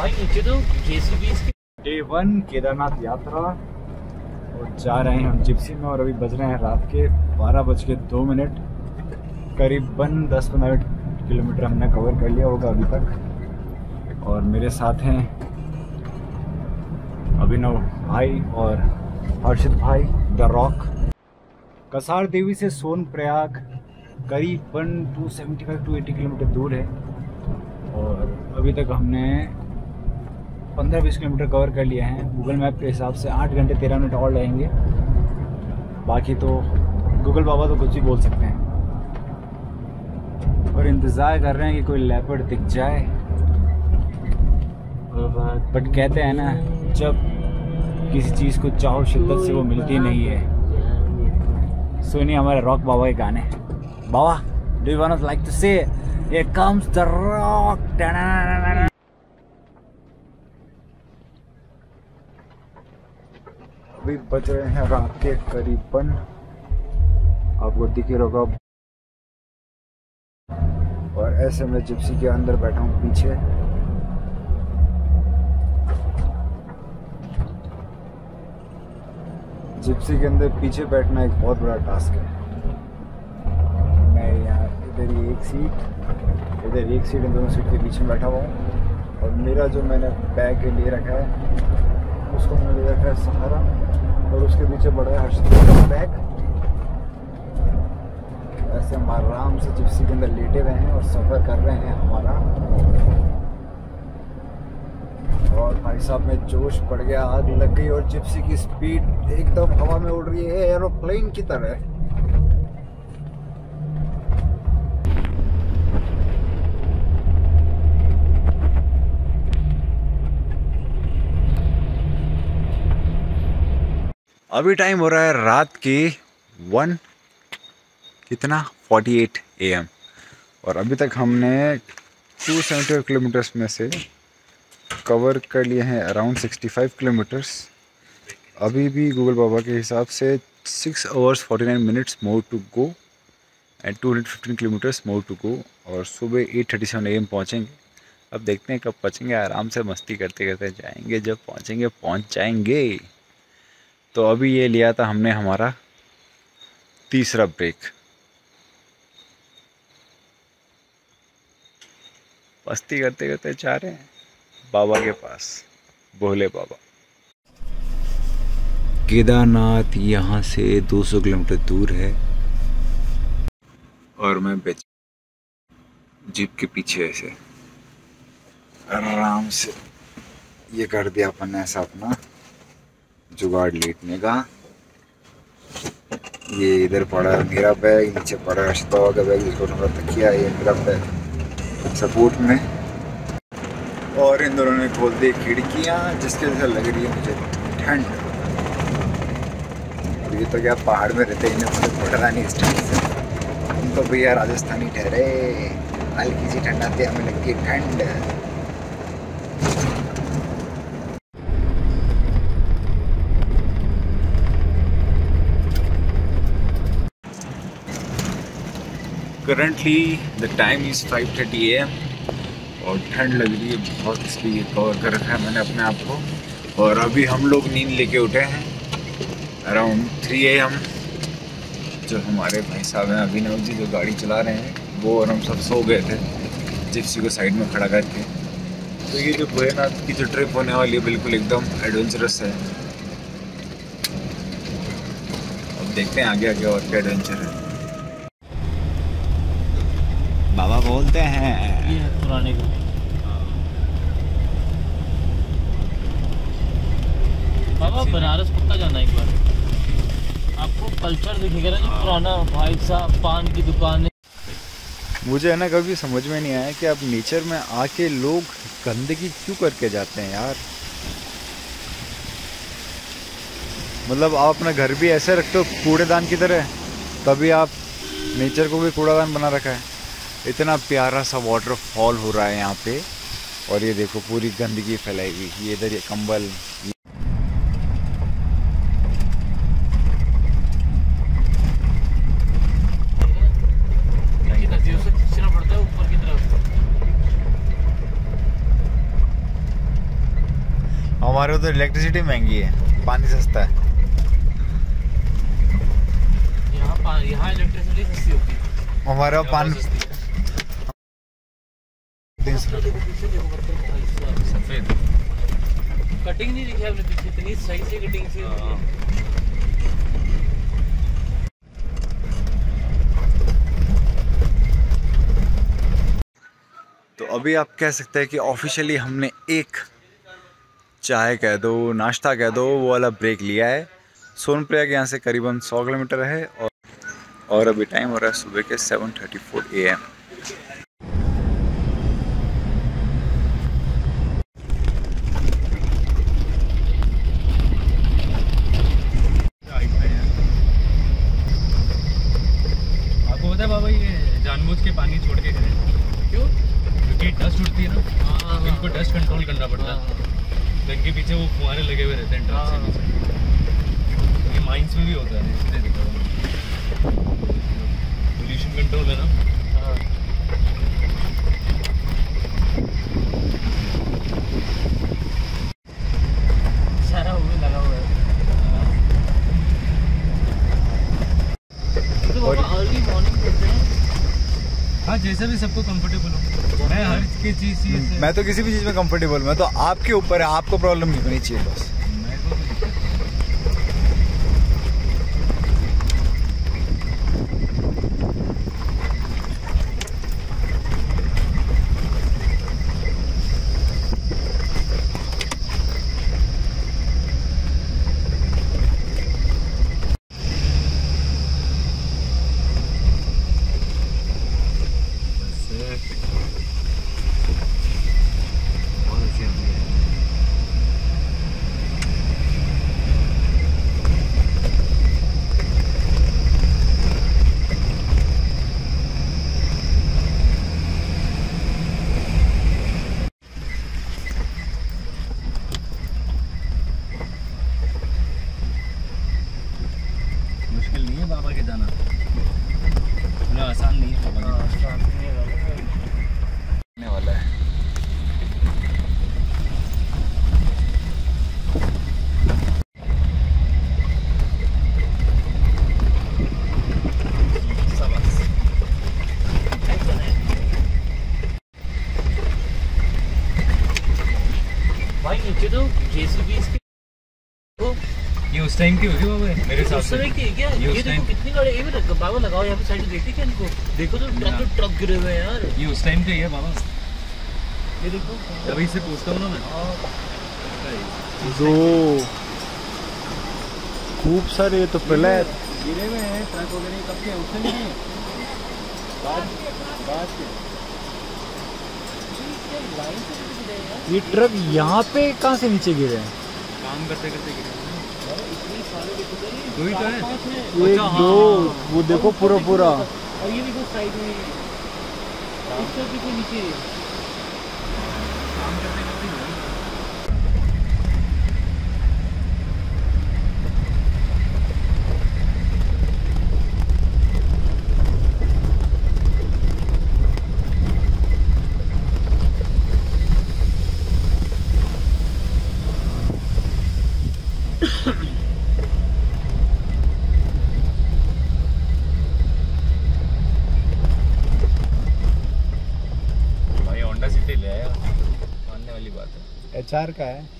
तो day one Kedarnath यात्रा, और जा रहे हैं हम जिप्सी में, और अभी बज रहे हैं रात के बारह बज के दो मिनट। करीबन दस पंद्रह किलोमीटर हमने कवर कर लिया होगा अभी तक। और मेरे साथ हैं अभिनव भाई और हर्षित भाई द रॉक कसार देवी से सोन प्रयाग करीबन 275 टू 80 किलोमीटर दूर है। और अभी तक हमने 15-20 किलोमीटर कवर कर लिए हैं। गूगल मैप के हिसाब से आठ घंटे 13 मिनट और लगेंगे। बाकी तो गूगल बाबा तो कुछ ही बोल सकते हैं। और इंतज़ार कर रहे हैं कि कोई लेपर्ड दिख जाए। बट कहते हैं ना, जब किसी चीज़ को चाहो, शिद्दत से वो मिलती नहीं है। सुनिए हमारे रॉक बाबा के गाने। बाबा do you want like to say comes the rock अभी बज रहे हैं रात के करीबन। आपको दिखे होगा। और ऐसे में जिप्सी के अंदर बैठा हूँ, पीछे। जिप्सी के अंदर पीछे बैठना एक बहुत बड़ा टास्क है। मैं यहाँ इधर ही एक सीट इधर एक सीट इन दोनों सीट के बीच में बैठा हुआ हूँ। और मेरा जो मैंने बैग ले रखा है, उसको मैंने ले रखा है सहारा। और उसके पीछे बड़ा है हर्षद का बैग। ऐसे हम आराम से जिप्सी के अंदर लेटे हुए हैं और सफ़र कर रहे हैं हमारा। और भाई साहब में जोश पड़ गया, आग लग गई और जिप्सी की स्पीड एकदम हवा में उड़ रही है एरोप्लेन की तरह। अभी टाइम हो रहा है रात के वन कितना? 48 एम और अभी तक हमने 275 किलोमीटर्स में से कवर कर लिए हैं अराउंड 65 किलोमीटर्स अभी भी गूगल बाबा के हिसाब से six hours 49 minutes more to go and 215 kilometres more to go और सुबह 8:37 एम पहुँचेंगे। अब देखते हैं कब पहुँचेंगे। आराम से मस्ती करते करते जाएँगे। जब पहुँचेंगे, पहुँच जाएँगे। तो अभी ये लिया था हमने हमारा तीसरा ब्रेक मस्ती करते करते जा रहे हैं। बाबा के पास भोले बाबा। केदारनाथ यहाँ से 200 किलोमीटर दूर है। और मैं बेच जीप के पीछे ऐसे आराम से। ये कर दिया अपन ने ऐसा अपना। जुगाड़ लेटने का। ये इधर पड़ा है, मेरा बैग, नीचे पड़ा है अशता का बैग, जिसको नंबर तकिया ये मेरा बैग। सपोर्ट में। और इन दोनों ने खोल दी खिड़कियाँ, जिसके वजह लग रही है मुझे ठंड। ये तो क्या पहाड़ में रहते इन्हें मुझे पड़ नहीं इस ठंड से। हम तो भैया राजस्थानी ठहरे। हल्की सी ठंड आती हमें लगती है ठंड। Currently the time is 5:30 am और ठंड लग रही है बहुत, इसलिए कवर कर रखा है मैंने अपने आप को। और अभी हम लोग नींद लेके उठे हैं अराउंड थ्री ए एम जो हमारे भाई साहब हैं, अभिनव जी जो गाड़ी चला रहे हैं, वो और हम सब सो गए थे, जिप्सी को साइड में खड़ा करके। तो ये जो भोलेनाथ की जो ट्रिप होने वाली है, बिल्कुल एकदम एडवेंचरस है। अब देखते हैं आगे आगे और क्या एडवेंचर है। बोलते हैं। ये पुराने को बाबा बनारस पक्का जाना एक बार। आपको कल्चर दिखेगा ना जो पुराना भाई साहब पान की दुकान मुझे है ना कभी समझ में नहीं आया कि अब नेचर में आके लोग गंदगी क्यों करके जाते हैं यार? मतलब आप अपना घर भी ऐसे रखते हो कूड़ेदान की तरह तभी आप नेचर को भी कूड़ादान बना रखा है। इतना प्यारा सा वाटरफॉल हो रहा है यहाँ पे। और ये देखो पूरी गंदगी फैलाई हुई। ये इधर ये कंबल हमारे उधर इलेक्ट्रिसिटी महँगी है पानी सस्ता है। यहाँ यहाँ इलेक्ट्रिसिटी सस्ती होती है। हमारे पानी बहुत सस्ती है। तीन सौ देखो पीछे देखो बर्तन भाई साहब। सफ़ेद कटिंग नहीं दिखी आपने पीछे इतनी सही से कटिंग से हाँ। तो अभी आप कह सकते हैं कि ऑफिशियली हमने एक चाय कह दो नाश्ता कह दो वो वाला ब्रेक लिया है। सोनप्रयाग यहाँ से करीबन 100 किलोमीटर है और और अभी टाइम हो रहा है सुबह के 7:34 एएम आपको पता है बाबा ये जानबूझ के पानी छोड़ के करें क्यों क्योंकि डस्ट उड़ती है ना हाँ, तो डस्ट कंट्रोल करना पड़ता। है। हाँ। तो इनके पीछे वो फुहारे लगे हुए रहते हैं ट्रक से पीछे। ये माइंस में भी होता है इसलिए दिखा रहा पोल्यूशन कंट्रोल है ना? हाँ। सारा वो लगा हुआ है। तो हैं। हाँ जैसा भी सबको कंफर्टेबल हो। चीज़ चीज़ मैं तो किसी भी चीज़ में कंफर्टेबल मैं तो आपके ऊपर है, आपको प्रॉब्लम नहीं होनी चाहिए, बस मैं को तो दिक्कत नहीं। बस बहुत अच्छी आती है मुश्किल नहीं है बाबा के जाना मतलब आसान नहीं है। होने वाला है भाई नीचे तो जेसीबी इसके उस टाइम की होगी बाबा मेरे हिसाब उस से क्या? ये देखो टाइम कितनी गाड़ी ये भी रख- बाबा लगाओ यहाँ पे साइड देखती क्या इनको? देखो तो ट्रक हाँ। ट्रक गिरे हुए हैं यार। ये उस टाइम का ही है बाबा। ये देखो। तभी से पूछता हूँ ना मैं। दो। खूब सारे तो पहले गिरे हुए हैं ट्रक वगैरह कब के उठे नहीं हैं। बाद बाद के। ये ट्रक यहाँ पे कहाँ से नीचे गिरे हैं? काम करते करते गिरे हुए हैं। दो ही तो है एक अच्छा, दो हाँ। वो देखो पूरा पूरा और ये देखो साइड में इस तरफ़ देखो नीचे एच का है।